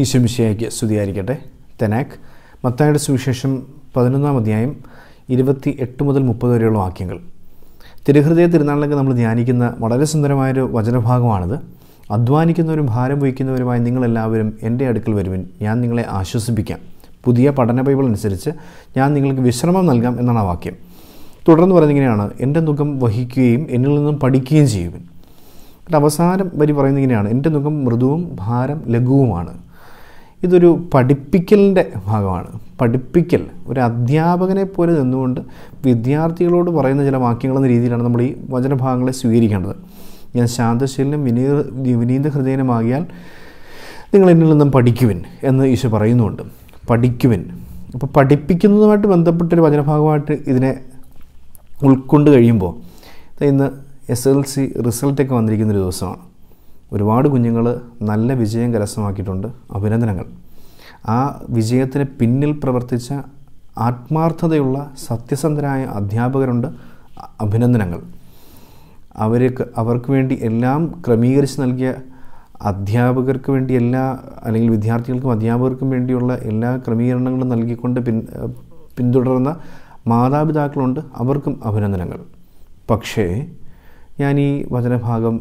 ഈശ്വമിശയ്ക്ക് സ്തുതിയായിരിക്കട്ടെ. തെനാക്ക് മത്തായുടെ സുവിശേഷം പതിനൊന്നാം അധ്യായം ഇരുപത്തി എട്ട് മുതൽ മുപ്പത് വരെയുള്ള വാക്യങ്ങൾ. തിരുഹൃദയ തിരുനാളിലൊക്കെ നമ്മൾ ധ്യാനിക്കുന്ന വളരെ സുന്ദരമായൊരു വചനഭാഗമാണിത്. അധ്വാനിക്കുന്നവരും ഭാരം വഹിക്കുന്നവരുമായി നിങ്ങളെല്ലാവരും എന്റെ അടുക്കൽ വരുവിൻ. ഞാൻ നിങ്ങളെ ആശ്വസിപ്പിക്കാം. പുതിയ പഠന ബൈബിൾ അനുസരിച്ച് ഞാൻ നിങ്ങൾക്ക് വിശ്രമം നൽകാം എന്നാണ് ആ വാക്യം. തുടർന്ന് പറയുന്നിങ്ങനെയാണ് എന്റെ മുഖം വഹിക്കുകയും എന്നിൽ നിന്നും പഠിക്കുകയും ചെയ്യുവിൻ. അവസാനം വരി പറയുന്നിങ്ങനെയാണ് എന്റെ മുഖം മൃദുവും ഭാരം ലഘുവുമാണ്. ഇതൊരു പഠിപ്പിക്കലിന്റെ ഭാഗമാണ്. പഠിപ്പിക്കൽ ഒരു അധ്യാപകനെ പോലെ നിന്നുകൊണ്ട് വിദ്യാർത്ഥികളോട് പറയുന്ന ചില വാക്യങ്ങളെന്ന രീതിയിലാണ് നമ്മൾ ഈ വചനഭാഗങ്ങളെ സ്വീകരിക്കേണ്ടത്. ഞാൻ ശാന്തശീലനും വിനീ വിനീത ഹൃദയനുമാകിയാൽ നിങ്ങൾ എന്നിൽ നിന്നും പഠിക്കുവിൻ എന്ന് ഈശോ പറയുന്നുണ്ട്. പഠിക്കുവിൻ. അപ്പോൾ പഠിപ്പിക്കുന്നതുമായിട്ട് ബന്ധപ്പെട്ടൊരു വചനഭാഗമായിട്ട് ഇതിനെ ഉൾക്കൊണ്ട് കഴിയുമ്പോൾ ഇന്ന് എസ് എൽ സി റിസൾട്ടൊക്കെ വന്നിരിക്കുന്നൊരു ദിവസമാണ്. ഒരുപാട് കുഞ്ഞുങ്ങൾ നല്ല വിജയം കരസ്ഥമാക്കിയിട്ടുണ്ട്. അഭിനന്ദനങ്ങൾ. ആ വിജയത്തിന് പിന്നിൽ പ്രവർത്തിച്ച ആത്മാർത്ഥതയുള്ള സത്യസന്ധരായ അധ്യാപകരുണ്ട്. അഭിനന്ദനങ്ങൾ. അവർക്ക് അവർക്ക് വേണ്ടി എല്ലാം ക്രമീകരിച്ച് നൽകിയ അധ്യാപകർക്ക് വേണ്ടി എല്ലാ അല്ലെങ്കിൽ വിദ്യാർത്ഥികൾക്കും അധ്യാപകർക്കും വേണ്ടിയുള്ള എല്ലാ ക്രമീകരണങ്ങളും നൽകിക്കൊണ്ട് പിൻ പിന്തുടർന്ന മാതാപിതാക്കളുണ്ട്. അവർക്കും അഭിനന്ദനങ്ങൾ. പക്ഷേ ഞാൻ ഈ വചനഭാഗം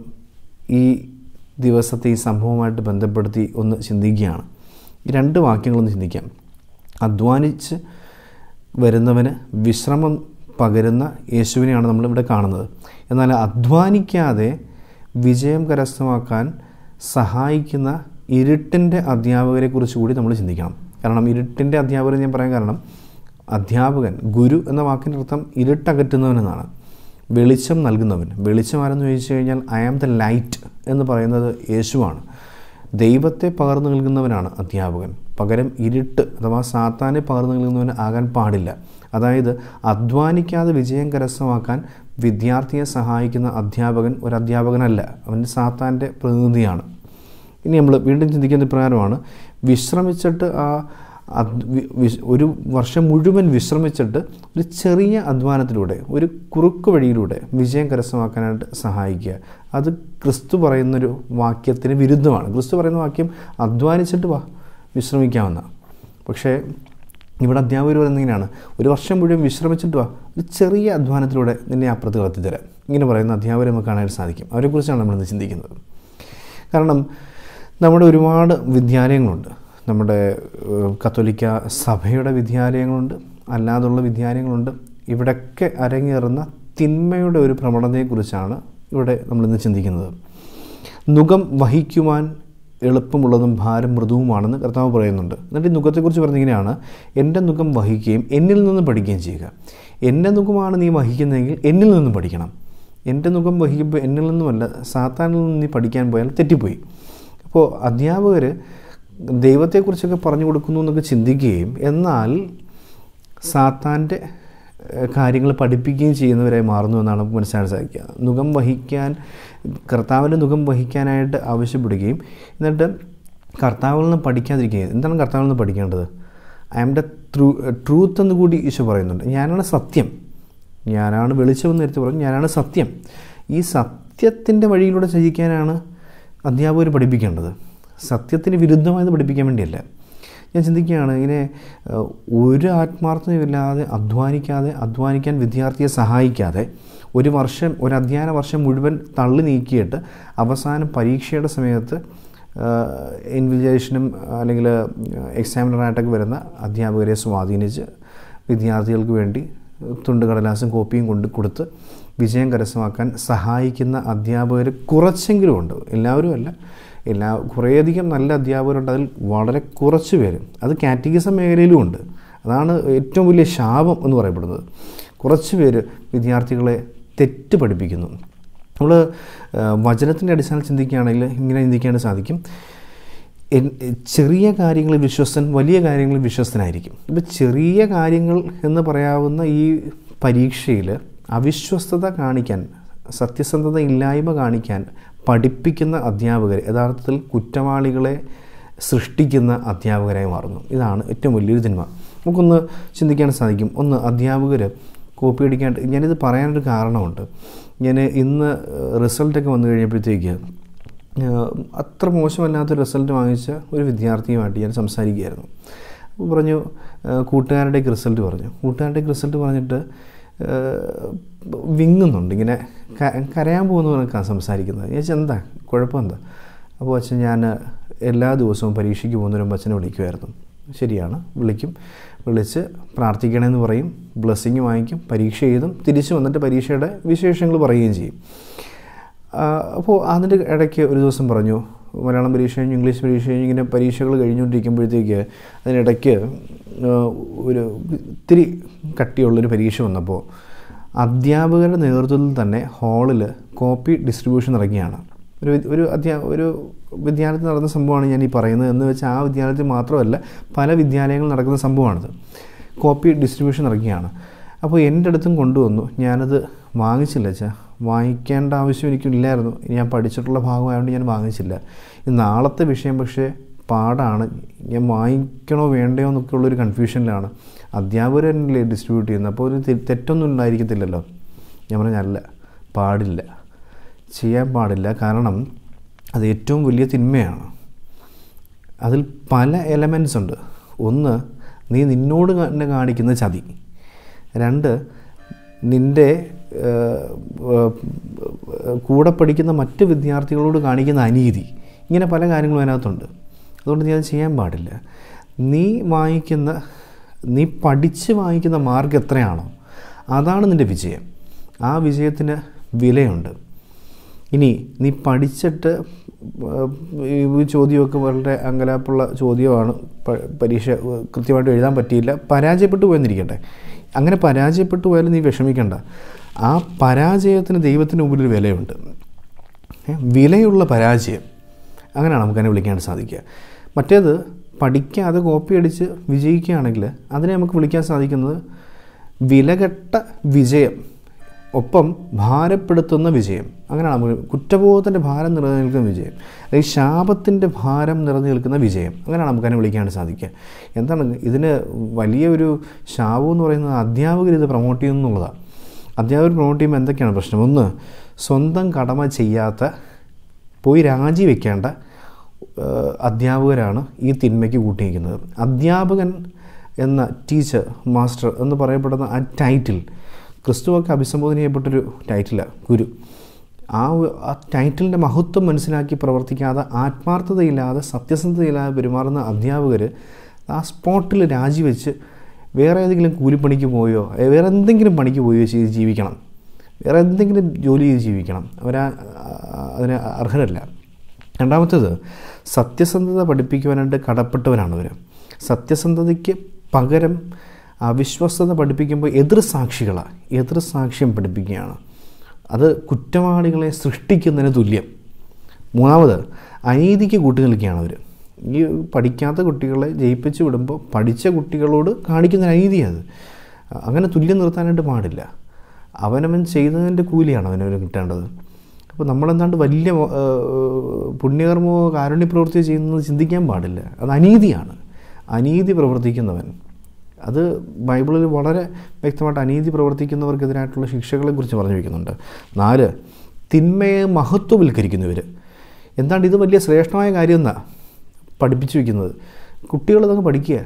ഈ ദിവസത്തെ ഈ സംഭവമായിട്ട് ബന്ധപ്പെടുത്തി ഒന്ന് ചിന്തിക്കുകയാണ്. ഈ രണ്ട് വാക്യങ്ങളൊന്ന് ചിന്തിക്കാം. അധ്വാനിച്ച് വരുന്നവന് വിശ്രമം പകരുന്ന യേശുവിനെയാണ് നമ്മളിവിടെ കാണുന്നത്. എന്നാൽ അധ്വാനിക്കാതെ വിജയം കരസ്ഥമാക്കാൻ സഹായിക്കുന്ന ഇരുട്ടിന്റെ അധ്യാപകരെക്കുറിച്ച് കൂടി നമ്മൾ ചിന്തിക്കണം. കാരണം ഇരുട്ടിന്റെ അധ്യാപകർ ഞാൻ പറയാൻ കാരണം അധ്യാപകൻ ഗുരു എന്ന വാക്കിന്റെ അർത്ഥം ഇരുട്ടകറ്റുന്നവനെന്നാണ് വെളിച്ചം നൽകുന്നവൻ വെളിച്ചം ആരെന്ന് ചോദിച്ചു കഴിഞ്ഞാൽ ഐ ആം ദ ലൈറ്റ് എന്ന് പറയുന്നത് യേശുവാണ്. ദൈവത്തെ പകർന്നു നൽകുന്നവനാണ് അധ്യാപകൻ. പകരം ഇരുട്ട് അഥവാ സാത്താനെ പകർന്നു നൽകുന്നവൻ ആകാൻ പാടില്ല. അതായത് അധ്വാനിക്കാതെ വിജയം കരസ്ഥമാക്കാൻ വിദ്യാർത്ഥിയെ സഹായിക്കുന്ന അധ്യാപകൻ ഒരു അധ്യാപകനല്ല. അവൻ സാത്താന്റെ പ്രതിനിധിയാണ്. ഇനി നമ്മൾ വീണ്ടും ചിന്തിക്കുന്ന പ്രകാരമാണ് വിശ്രമിച്ചിട്ട് ആ ഒരു വർഷം മുഴുവൻ വിശ്രമിച്ചിട്ട് ഒരു ചെറിയ അധ്വാനത്തിലൂടെ ഒരു കുറുക്ക് വഴിയിലൂടെ വിജയം കരസ്ഥമാക്കാനായിട്ട് സഹായിക്കുക. അത് ക്രിസ്തു പറയുന്നൊരു വാക്യത്തിന് വിരുദ്ധമാണ്. ക്രിസ്തു പറയുന്ന വാക്യം അധ്വാനിച്ചിട്ട് വാ വിശ്രമിക്കാവുന്ന പക്ഷേ ഇവിടെ അധ്യാപകർ പറയുന്നത് ഇങ്ങനെയാണ്. ഒരു വർഷം മുഴുവൻ വിശ്രമിച്ചിട്ട് വാ ഒരു ചെറിയ അധ്വാനത്തിലൂടെ നിന്നെ അപ്പുറത്ത് കത്തിത്തരാം ഇങ്ങനെ പറയുന്ന അധ്യാപകരെ നമുക്ക് കാണാൻ സാധിക്കും. അവരെക്കുറിച്ചാണ് നമ്മളിന്ന് ചിന്തിക്കുന്നത്. കാരണം നമ്മുടെ ഒരുപാട് വിദ്യാലയങ്ങളുണ്ട്. നമ്മുടെ കത്തോലിക്ക സഭയുടെ വിദ്യാലയങ്ങളുണ്ട് അല്ലാതുള്ള വിദ്യാലയങ്ങളുണ്ട്. ഇവിടെയൊക്കെ അരങ്ങേറുന്ന തിന്മയുടെ ഒരു പ്രവണതയെക്കുറിച്ചാണ് ഇവിടെ നമ്മളിന്ന് ചിന്തിക്കുന്നത്. നുഖം വഹിക്കുവാൻ എളുപ്പമുള്ളതും ഭാരം മൃദുവുമാണെന്ന് കർത്താവ് പറയുന്നുണ്ട്. എന്നിട്ട് ഈ നുഖത്തെക്കുറിച്ച് പറഞ്ഞിങ്ങനെയാണ് എന്റെ നുഖം വഹിക്കുകയും എന്നിൽ നിന്ന് പഠിക്കുകയും ചെയ്യുക. എന്റെ നുഖമാണ് നീ വഹിക്കുന്നതെങ്കിൽ എന്നിൽ നിന്ന് പഠിക്കണം. എന്റെ നുഖം വഹിക്കുമ്പോൾ എന്നിൽ നിന്നുമല്ല സാത്താനിൽ നിന്ന് നീ പഠിക്കാൻ പോയാൽ തെറ്റിപ്പോയി. അപ്പോൾ അധ്യാപകർ ദൈവത്തെക്കുറിച്ചൊക്കെ പറഞ്ഞു കൊടുക്കുന്നു എന്നൊക്കെ ചിന്തിക്കുകയും എന്നാൽ സാത്താന്റെ കാര്യങ്ങൾ പഠിപ്പിക്കുകയും ചെയ്യുന്നവരായി മാറുന്നു എന്നാണ് നമുക്ക് മനസ്സിലാക്കാൻ സാധിക്കുക. നുഖം വഹിക്കാൻ കർത്താവിന്റെ നുഖം വഹിക്കാനായിട്ട് ആവശ്യപ്പെടുകയും എന്നിട്ട് കർത്താവിൽ നിന്ന് പഠിക്കാതിരിക്കുകയും എന്താണ് കർത്താവിൽ നിന്ന് പഠിക്കേണ്ടത്? I am the true truth എന്ന് കൂടി ഈശോ പറയുന്നുണ്ട്. ഞാനാണ് സത്യം. ഞാനാണ് വെളിച്ചമെന്ന് നേരത്തെ പറഞ്ഞു. ഞാനാണ് സത്യം. ഈ സത്യത്തിന്റെ വഴിയിലൂടെ ചെയ്യിക്കാനാണ് അധ്യാപകർ പഠിപ്പിക്കേണ്ടത്. സത്യത്തിന് വിരുദ്ധമായത് പഠിപ്പിക്കാൻ വേണ്ടിയല്ല. ഞാൻ ചിന്തിക്കുകയാണ് ഇങ്ങനെ ഒരു ആത്മാർത്ഥതയുമില്ലാതെ അധ്വാനിക്കാതെ അധ്വാനിക്കാൻ വിദ്യാർത്ഥിയെ സഹായിക്കാതെ ഒരു വർഷം ഒരു അധ്യയന വർഷം മുഴുവൻ തള്ളി നീക്കിയിട്ട് അവസാനം പരീക്ഷയുടെ സമയത്ത് ഇൻവിജേഷനും അല്ലെങ്കിൽ എക്സാമിനറായിട്ടൊക്കെ വരുന്ന അധ്യാപകരെ സ്വാധീനിച്ച് വിദ്യാർത്ഥികൾക്ക് വേണ്ടി തുണ്ടുകടലാസും കോപ്പിയും കൊണ്ട് കൊടുത്ത് വിജയം കരസ്ഥമാക്കാൻ സഹായിക്കുന്ന അധ്യാപകർ കുറച്ചെങ്കിലും ഉണ്ട്. എല്ലാവരും അല്ല എല്ലാ കുറേയധികം നല്ല അധ്യാപകരുണ്ട്. അതിൽ വളരെ കുറച്ച് പേര്. അത് കാറ്റഗിസം മേഖലയിലും ഉണ്ട്. അതാണ് ഏറ്റവും വലിയ ശാപം എന്ന് പറയപ്പെടുന്നത്. കുറച്ച് പേര് വിദ്യാർത്ഥികളെ തെറ്റ് പഠിപ്പിക്കുന്നു. നമ്മൾ വചനത്തിന്റെ അടിസ്ഥാനത്തിൽ ചിന്തിക്കുകയാണെങ്കിൽ ഇങ്ങനെ ചിന്തിക്കാൻ സാധിക്കും. ചെറിയ കാര്യങ്ങളിൽ വിശ്വസ്തൻ വലിയ കാര്യങ്ങളിൽ വിശ്വസ്തനായിരിക്കും. ഇപ്പോൾ ചെറിയ കാര്യങ്ങൾ എന്ന് പറയാവുന്ന ഈ പരീക്ഷയിൽ അവിശ്വസ്തത കാണിക്കാൻ സത്യസന്ധത ഇല്ലായ്മ കാണിക്കാൻ പഠിപ്പിക്കുന്ന അധ്യാപകർ യഥാർത്ഥത്തിൽ കുറ്റവാളികളെ സൃഷ്ടിക്കുന്ന അധ്യാപകരായി മാറുന്നു. ഇതാണ് ഏറ്റവും വലിയൊരു സിനിമ നമുക്കൊന്ന് ചിന്തിക്കാൻ സാധിക്കും. ഒന്ന് അധ്യാപകർ കോപ്പി അടിക്കാണ്ട് ഞാനിത് പറയാനൊരു കാരണമുണ്ട്. ഞാൻ ഇന്ന് റിസൾട്ടൊക്കെ വന്നു കഴിഞ്ഞപ്പോഴത്തേക്ക് അത്ര മോശമല്ലാത്ത റിസൾട്ട് വാങ്ങിച്ച ഒരു വിദ്യാർത്ഥിയുമായിട്ട് ഞാൻ സംസാരിക്കുകയായിരുന്നു. അപ്പോൾ പറഞ്ഞു കൂട്ടുകാരുടെയൊക്കെ റിസൾട്ട് പറഞ്ഞു. കൂട്ടുകാരുടെയൊക്കെ റിസൾട്ട് പറഞ്ഞിട്ട് വിങ്ങുന്നുണ്ട്. ഇങ്ങനെ കരയാൻ പോകുന്ന കണക്കാണ് സംസാരിക്കുന്നത്. ഞാൻ എന്താ? കുഴപ്പം എന്താ അപ്പോൾ അച്ഛൻ ഞാൻ എല്ലാ ദിവസവും പരീക്ഷയ്ക്ക് പോകുന്നവരും അച്ഛനെ വിളിക്കുമായിരുന്നു. ശരിയാണ്. വിളിക്കും. വിളിച്ച് പ്രാർത്ഥിക്കണമെന്ന് പറയും. ബ്ലെസ്സിങ് വാങ്ങിക്കും. പരീക്ഷ എഴുതും. തിരിച്ചു വന്നിട്ട് പരീക്ഷയുടെ വിശേഷങ്ങൾ പറയുകയും ചെയ്യും. അപ്പോൾ അതിന്റെ ഇടയ്ക്ക് ഒരു ദിവസം പറഞ്ഞു മലയാളം പരീക്ഷ കഴിഞ്ഞ് ഇംഗ്ലീഷ് പരീക്ഷ കഴിഞ്ഞ് ഇങ്ങനെ പരീക്ഷകൾ കഴിഞ്ഞുകൊണ്ടിരിക്കുമ്പോഴത്തേക്ക് അതിനിടയ്ക്ക് ഒരു ഇത്തിരി കട്ടിയുള്ളൊരു പരീക്ഷ വന്നപ്പോൾ അധ്യാപകരുടെ നേതൃത്വത്തിൽ തന്നെ ഹാളിൽ കോപ്പി ഡിസ്ട്രിബ്യൂഷൻ ഇറങ്ങിയാണ്. ഒരു ഒരു അധ്യാ ഒരു വിദ്യാലയത്തിൽ നടന്ന സംഭവമാണ് ഞാൻ ഈ പറയുന്നത് എന്ന് വെച്ചാൽ ആ വിദ്യാലയത്തിൽ മാത്രമല്ല പല വിദ്യാലയങ്ങളിൽ നടക്കുന്ന സംഭവമാണിത്. Copy distribution ഇറങ്ങിയാണ്. അപ്പോൾ എന്റെ അടുത്തും കൊണ്ടുവന്നു. ഞാനത് വാങ്ങിച്ചില്ല അച്ഛാ. വാങ്ങിക്കേണ്ട ആവശ്യം എനിക്കില്ലായിരുന്നു. ഞാൻ പഠിച്ചിട്ടുള്ള ഭാഗമായതുകൊണ്ട് ഞാൻ വാങ്ങിച്ചില്ല. നാളത്തെ വിഷയം പക്ഷേ പാടാണ്. ഞാൻ വാങ്ങിക്കണോ വേണ്ടയോ എന്നൊക്കെ ഉള്ളൊരു കൺഫ്യൂഷനിലാണ്. അധ്യാപകർ തന്നെയല്ലേ ഡിസ്ട്രിബ്യൂട്ട് ചെയ്യുന്നത്. അപ്പോൾ ഒരു തെറ്റൊന്നും ഉണ്ടായിരിക്കത്തില്ലല്ലോ. ഞാൻ പറഞ്ഞല്ല പാടില്ല. ചെയ്യാൻ പാടില്ല. കാരണം അത് ഏറ്റവും വലിയ തിന്മയാണ്. അതിൽ പല എലമെൻസ് ഉണ്ട്. ഒന്ന് നീ നിന്നോട് തന്നെ കാണിക്കുന്ന ചതി. രണ്ട് നിന്റെ കൂടെ പഠിക്കുന്ന മറ്റ് വിദ്യാർത്ഥികളോട് കാണിക്കുന്ന അനീതി ഇങ്ങനെ പല കാര്യങ്ങളും അതിനകത്തുണ്ട്. അതുകൊണ്ട് നീ അത് ചെയ്യാൻ പാടില്ല. നീ വാങ്ങിക്കുന്ന നീ പഠിച്ച് വാങ്ങിക്കുന്ന മാർക്ക് എത്രയാണോ അതാണ് നിന്റെ വിജയം. ആ വിജയത്തിന് വിലയുണ്ട്. ഇനി നീ പഠിച്ചിട്ട് ഈ ചോദ്യമൊക്കെ വളരെ അങ്കലാപ്പുള്ള ചോദ്യമാണ്. പരീക്ഷ കൃത്യമായിട്ട് എഴുതാൻ പറ്റിയില്ല. പരാജയപ്പെട്ടു പോയെന്നിരിക്കട്ടെ. അങ്ങനെ പരാജയപ്പെട്ടു പോയാലും നീ വിഷമിക്കണ്ട. ആ പരാജയത്തിന് ദൈവത്തിന് മുമ്പിൽ വിലയുണ്ട്. വിലയുള്ള പരാജയം. അങ്ങനെയാണ് നമുക്കതിനെ വിളിക്കാൻ സാധിക്കുക. മറ്റേത് പഠിക്കാതെ കോപ്പി അടിച്ച് വിജയിക്കുകയാണെങ്കിൽ അതിനെ നമുക്ക് വിളിക്കാൻ സാധിക്കുന്നത് വിലകെട്ട വിജയം. ഒപ്പം ഭാരപ്പെടുത്തുന്ന വിജയം. അങ്ങനെയാണ് നമുക്ക് കുറ്റബോധത്തിന്റെ ഭാരം നിറഞ്ഞു വിജയം. അല്ലെങ്കിൽ ശാപത്തിന്റെ ഭാരം നിറഞ്ഞു വിജയം. അങ്ങനെയാണ് നമുക്കതിനെ വിളിക്കാൻ സാധിക്കുക. എന്താണ് ഇതിന് വലിയ ഒരു ശാപം എന്ന് പറയുന്നത് അധ്യാപകർ ഇത് പ്രൊമോട്ട് ചെയ്യുന്നുള്ളതാണ് അധ്യാപകർ പ്രൊമോട്ട് ചെയ്യുമ്പോൾ എന്തൊക്കെയാണ് പ്രശ്നം? ഒന്ന് സ്വന്തം കടമ ചെയ്യാത്ത പോയി രാജിവെക്കേണ്ട അധ്യാപകരാണ് ഈ തിന്മയ്ക്ക് കൂട്ടിയിരിക്കുന്നത്. അധ്യാപകൻ എന്ന ടീച്ചർ മാസ്റ്റർ എന്ന് പറയപ്പെടുന്ന ആ ടൈറ്റിൽ ക്രിസ്തുവൊക്കെ അഭിസംബോധന ചെയ്യപ്പെട്ടൊരു ടൈറ്റിലാണ് ഗുരു. ആ ആ ടൈറ്റിലിന്റെ മഹത്വം മനസ്സിലാക്കി പ്രവർത്തിക്കാതെ ആത്മാർത്ഥതയില്ലാതെ സത്യസന്ധതയില്ലാതെ പെരുമാറുന്ന അധ്യാപകർ ആ സ്പോട്ടിൽ രാജിവെച്ച് വേറെ ഏതെങ്കിലും കൂലിപ്പണിക്ക് പോയോ വേറെ എന്തെങ്കിലും പണിക്ക് പോയോ ചെയ്ത് ജീവിക്കണം. വേറെ എന്തെങ്കിലും ജോലി ചെയ്ത് ജീവിക്കണം. അവരാ അതിന് അർഹരല്ല. രണ്ടാമത്തേത് സത്യസന്ധത പഠിപ്പിക്കുവാനായിട്ട് കടപ്പെട്ടവരാണ് അവർ സത്യസന്ധതയ്ക്ക് പകരം അവിശ്വസ്തത പഠിപ്പിക്കുമ്പോൾ എതിർ സാക്ഷികളാണ് എതിർ സാക്ഷ്യം പഠിപ്പിക്കുകയാണ്. അത് കുറ്റവാളികളെ സൃഷ്ടിക്കുന്നതിന് തുല്യം. മൂന്നാമത് അനീതിക്ക് കൂട്ടുനിൽക്കുകയാണ് അവർ ഈ പഠിക്കാത്ത കുട്ടികളെ ജയിപ്പിച്ച് വിടുമ്പോൾ പഠിച്ച കുട്ടികളോട് കാണിക്കുന്ന അനീതിയാണ് അങ്ങനെ തുല്യം നിർത്താനായിട്ട് പാടില്ല. അവനവൻ ചെയ്തതിന്റെ കൂലിയാണ് അവനവന് കിട്ടേണ്ടത്. അപ്പോൾ നമ്മളെന്താണ്ട് വലിയ പുണ്യകർമ്മമോ പുണ്യകർമ്മമോ കാരുണ്യപ്രവൃത്തിയോ ചെയ്യുന്നത് ചിന്തിക്കാൻ പാടില്ല. അത് അനീതിയാണ്. അനീതി പ്രവർത്തിക്കുന്നവൻ. അത് ബൈബിളിൽ വളരെ വ്യക്തമായിട്ട് അനീതി പ്രവർത്തിക്കുന്നവർക്കെതിരായിട്ടുള്ള ശിക്ഷകളെക്കുറിച്ച് പറഞ്ഞു വയ്ക്കുന്നുണ്ട്. നാല് തിന്മയെ മഹത്വവൽക്കരിക്കുന്നവർ എന്താണ് ഇത് വലിയ ശ്രേഷ്ഠമായ കാര്യം എന്നാ പഠിപ്പിച്ചു വയ്ക്കുന്നത്? കുട്ടികളതൊക്കെ പഠിക്കുക.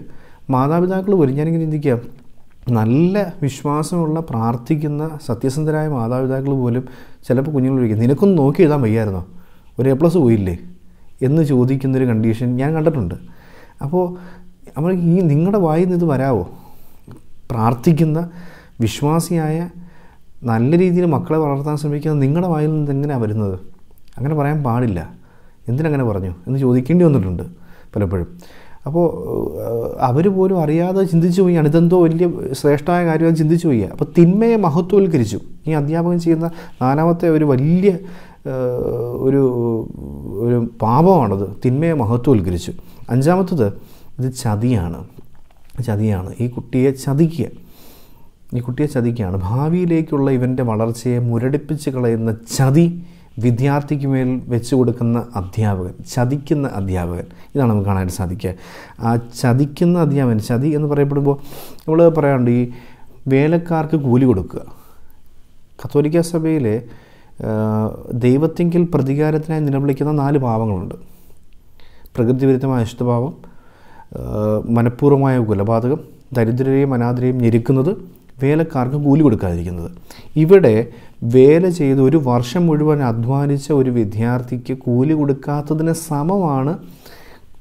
മാതാപിതാക്കൾ വരും ഞാനിങ്ങനെ ചിന്തിക്കുക നല്ല വിശ്വാസമുള്ള പ്രാർത്ഥിക്കുന്ന സത്യസന്ധരായ മാതാപിതാക്കൾ പോലും ചിലപ്പോൾ കുഞ്ഞുങ്ങൾ ചോദിക്കും നിനക്കൊന്ന് നോക്കി എഴുതാൻ വയ്യായിരുന്നോ? ഒരു എ പ്ലസ് പോയില്ലേ? എന്ന് ചോദിക്കുന്നൊരു കണ്ടീഷൻ ഞാൻ കണ്ടിട്ടുണ്ട്. അപ്പോൾ നമ്മൾ ഈ നിങ്ങളുടെ വായിൽ നിന്ന് ഇത് വരാവോ? പ്രാർത്ഥിക്കുന്ന വിശ്വാസിയായ നല്ല രീതിയിൽ മക്കളെ വളർത്താൻ ശ്രമിക്കുന്ന നിങ്ങളുടെ വായിൽ നിന്ന് എങ്ങനെയാണ് വരുന്നത്? അങ്ങനെ പറയാൻ പാടില്ല. എന്തിനങ്ങനെ പറഞ്ഞു? എന്ന് ചോദിക്കേണ്ടി വന്നിട്ടുണ്ട് പലപ്പോഴും. അപ്പോൾ അവർ പോലും അറിയാതെ ചിന്തിച്ചു പോയി. അണിതെന്തോ വലിയ ശ്രേഷ്ഠമായ കാര്യമാണ് ചിന്തിച്ചു പോയി. അപ്പോൾ തിന്മയെ മഹത്വവൽക്കരിച്ചു. ഈ അധ്യാപകൻ ചെയ്യുന്ന നാലാമത്തെ ഒരു വലിയ ഒരു ഒരു പാപമാണത്. തിന്മയെ മഹത്വവൽക്കരിച്ചു. അഞ്ചാമത്തത് ഇത് ചതിയാണ്. ചതിയാണ്. ഈ കുട്ടിയെ ചതിക്കുക. ഈ കുട്ടിയെ ചതിക്കുകയാണ്. ഭാവിയിലേക്കുള്ള ഇവന്റെ വളർച്ചയെ മുരടിപ്പിച്ച് കളയുന്ന ചതി വിദ്യാർത്ഥിക്ക് മേൽ വെച്ച് കൊടുക്കുന്ന അധ്യാപകൻ ചതിക്കുന്ന അധ്യാപകൻ. ഇതാണ് നമുക്ക് കാണാൻ സാധിക്കുക. ആ ചതിക്കുന്ന അധ്യാപകൻ ചതി എന്ന് പറയപ്പെടുമ്പോൾ നമ്മൾ പറയാറുണ്ട് ഈ വേലക്കാർക്ക് കൂലി കൊടുക്കുക. കത്തോലിക്ക സഭയിലെ ദൈവത്തെങ്കിൽ പ്രതികാരത്തിനായി നിലവിളിക്കുന്ന നാല് പാവങ്ങളുണ്ട് പ്രകൃതിവിരുദ്ധമായ അശുദ്ധഭാവം മനഃപൂർവമായ കൊലപാതകം ദരിദ്രരെയും അനാഥരെയും ഞെരുക്കുന്നത് വേലക്കാർക്ക് കൂലി കൊടുക്കാതിരിക്കുന്നത്. ഇവിടെ വേല ചെയ്ത് ഒരു വർഷം മുഴുവൻ അധ്വാനിച്ച ഒരു വിദ്യാർത്ഥിക്ക് കൂലി കൊടുക്കാത്തതിന് സമമാണ്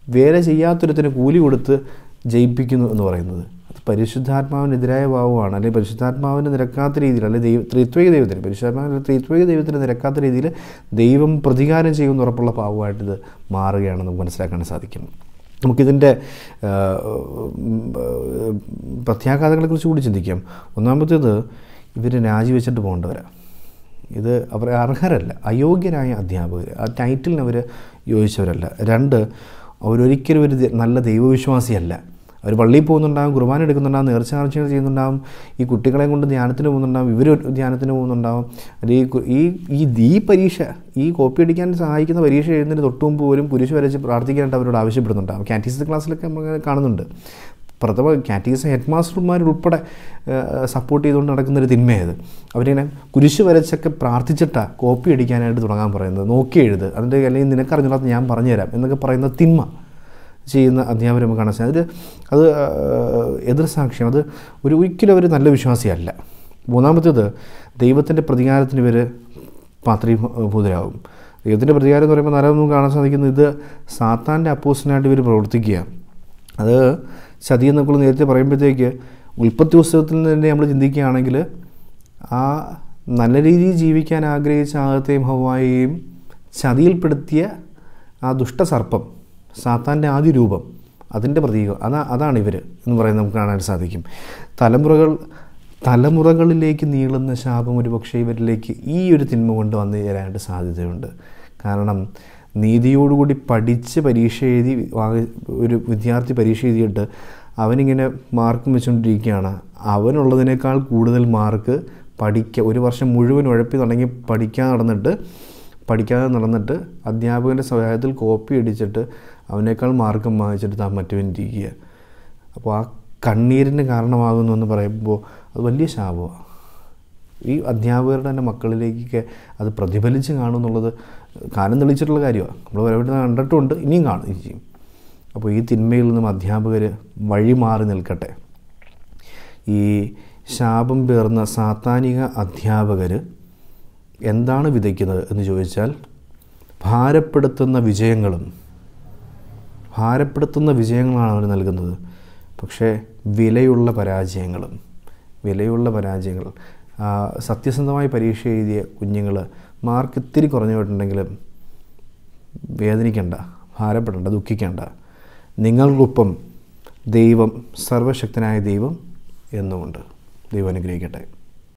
വേല ചെയ്യാത്തൊരുത്തിന് കൂലി കൊടുത്ത് ജയിപ്പിക്കുന്നു എന്ന് പറയുന്നത്. അത് പരിശുദ്ധാത്മാവിനെതിരായ ഭാവമാണ്. അല്ലെങ്കിൽ പരിശുദ്ധാത്മാവിന് നിരക്കാത്ത രീതിയിൽ അല്ലെങ്കിൽ ദൈവ ത്രിത്വിക ദൈവത്തിന് പരിശുദ്ധാത്മാവിന് ത്രിത്വിക ദൈവത്തിന് നിരക്കാത്ത രീതിയിൽ ദൈവം പ്രതികാരം ചെയ്യുമെന്ന് ഉറപ്പുള്ള ഭാവമായിട്ട് ഇത് മാറുകയാണെന്ന് മനസ്സിലാക്കാൻ സാധിക്കും നമുക്കിതിന്റെ പ്രത്യാഘാതങ്ങളെക്കുറിച്ച് കൂടി ചിന്തിക്കാം. ഒന്നാമത്തേത് ഇവർ രാജിവെച്ചിട്ട് പോകേണ്ടവരാണ് ഇത് അവർ അർഹരല്ല അയോഗ്യരായ അധ്യാപകർ ആ ടൈറ്റിലിന് അവർ യോജിച്ചവരല്ല. രണ്ട് അവരൊരിക്കലും ഒരു നല്ല ദൈവവിശ്വാസിയല്ല. അവർ പള്ളിയിൽ പോകുന്നുണ്ടാകും കുർബാന എടുക്കുന്നുണ്ടാകും നേർച്ച കാഴ്ചകൾ ചെയ്യുന്നുണ്ടാകും ഈ കുട്ടികളെ കൊണ്ട് ധ്യാനത്തിന് പോകുന്നുണ്ടാകും ഇവർ ധ്യാനത്തിന് പോകുന്നുണ്ടാകും ഈ ഈ ഈ പരീക്ഷ ഈ കോപ്പി അടിക്കാൻ സഹായിക്കുന്ന പരീക്ഷ എഴുതുന്നതിന് തൊട്ട് മുമ്പ് പോലും കുരിശ് വരച്ച് പ്രാർത്ഥിക്കാനായിട്ട് അവരോട് ആവശ്യപ്പെടുന്നുണ്ടാകും കാറ്റീസ് ക്ലാസ്സിലൊക്കെ നമ്മൾ കാണുന്നുണ്ട്. പ്രഥമ കാറ്റീസ് ഹെഡ് മാസ്റ്റർമാരുൾപ്പെടെ സപ്പോർട്ട് ചെയ്തുകൊണ്ട് നടക്കുന്നൊരു തിന്മയത് അവരിങ്ങനെ കുരിശ് വരച്ചൊക്കെ പ്രാർത്ഥിച്ചിട്ടാണ് കോപ്പി അടിക്കാനായിട്ട് തുടങ്ങാൻ പറയുന്നത്. നോക്കി എഴുത് അതിന്റെ അല്ലെങ്കിൽ നിനക്കറിഞ്ഞില്ലാത്ത ഞാൻ പറഞ്ഞുതരാം എന്നൊക്കെ പറയുന്ന തിന്മ. ചെയ്യുന്ന അധ്യാപനം നമുക്ക് കാണാൻ സാധിക്കും. അത് എതിർ സാക്ഷ്യം. അത് ഒരു ഒരിക്കലും അവർ നല്ല വിശ്വാസിയല്ല. മൂന്നാമത്തേത് ദൈവത്തിന്റെ പ്രതികാരത്തിന് ഇവർ പാത്രീഭൂതരാകും. ദൈവത്തിന്റെ പ്രതികാരം എന്ന് പറയുമ്പോൾ നല്ലത് നമുക്ക് കാണാൻ സാധിക്കുന്നത് ഇത് സാത്താന്റെ അപ്പോസിനായിട്ട് ഇവർ പ്രവർത്തിക്കുക അത് ചതി എന്നൊക്കെ നേരത്തെ പറയുമ്പോഴത്തേക്ക് ഉൽപ്പത്തി പുസ്തകത്തിൽ നിന്ന് തന്നെ നമ്മൾ ചിന്തിക്കുകയാണെങ്കിൽ ആ നല്ല രീതിയിൽ ജീവിക്കാൻ ആഗ്രഹിച്ച ആദത്തെയും ഹവായെയും ചതിയിൽപ്പെടുത്തിയ ആ ദുഷ്ടസർപ്പം സാത്താന്റെ ആദ്യ രൂപം അതിന്റെ പ്രതീകം അതാ അതാണ് ഇവർ എന്ന് പറയുന്നത് നമുക്ക് കാണാൻ സാധിക്കും. തലമുറകൾ തലമുറകളിലേക്ക് നീളുന്ന ശാപം ഒരു പക്ഷേ ഇവരിലേക്ക് ഈ ഒരു തിന്മ കൊണ്ട് വന്നു ചേരാനായിട്ട് സാധ്യതയുണ്ട്. കാരണം നീതിയോടുകൂടി പഠിച്ച് പരീക്ഷ എഴുതി ഒരു വിദ്യാർത്ഥി പരീക്ഷ എഴുതിയിട്ട് അവനിങ്ങനെ മാർക്കും വെച്ചുകൊണ്ടിരിക്കുകയാണ്. അവനുള്ളതിനേക്കാൾ കൂടുതൽ മാർക്ക് പഠിക്കുക ഒരു വർഷം മുഴുവൻ ഉഴപ്പി തുടങ്ങി പഠിക്കാൻ നടന്നിട്ട് പഠിക്കാതെ നടന്നിട്ട് അധ്യാപകന്റെ സഹായത്തിൽ കോപ്പി അടിച്ചിട്ട് അവനേക്കാൾ മാർഗം വാങ്ങിച്ചെടുത്ത് ആ മറ്റവൻ മറ്റുവനിരിക്കുക അപ്പോൾ ആ കണ്ണീരിന് കാരണമാകുന്നു എന്ന് പറയുമ്പോൾ അത് വലിയ ശാപമാണ് ഈ അധ്യാപകരുടെ തന്നെ മക്കളിലേക്കൊക്കെ അത് പ്രതിഫലിച്ച് കാണും എന്നുള്ളത് കാലം തെളിയിച്ചിട്ടുള്ള കാര്യമാണ്. നമ്മൾ പലവട്ടം കണ്ടിട്ടുണ്ട് ഇനിയും കാണും ചെയ്യും. അപ്പോൾ ഈ തിന്മയിൽ നിന്നും അധ്യാപകർ വഴി മാറി നിൽക്കട്ടെ. ഈ ശാപം പേർന്ന സാത്താനിക അധ്യാപകർ എന്താണ് വിതയ്ക്കുന്നത് എന്ന് ചോദിച്ചാൽ ഭാരപ്പെടുത്തുന്ന വിജയങ്ങളും ഭാരപ്പെടുത്തുന്ന വിജയങ്ങളാണ് അവർ നൽകുന്നത്. പക്ഷേ വിലയുള്ള പരാജയങ്ങളും വിലയുള്ള പരാജയങ്ങൾ സത്യസന്ധമായി പരീക്ഷ എഴുതിയ കുഞ്ഞുങ്ങൾ മാർക്ക് ഇത്തിരി കുറഞ്ഞു പോയിട്ടുണ്ടെങ്കിലും വേദനിക്കേണ്ട ഭാരപ്പെടേണ്ട ദുഃഖിക്കേണ്ട. നിങ്ങൾക്കൊപ്പം ദൈവം സർവശക്തനായ ദൈവം എന്നുമുണ്ട്. ദൈവം അനുഗ്രഹിക്കട്ടെ.